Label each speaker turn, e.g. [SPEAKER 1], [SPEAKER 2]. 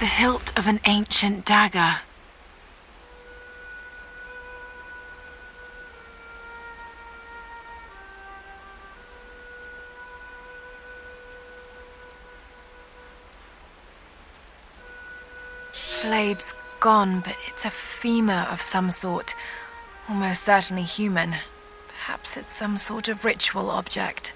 [SPEAKER 1] The hilt of an ancient dagger. Blade's gone, but it's a femur of some sort. Almost certainly human. Perhaps it's some sort of ritual object.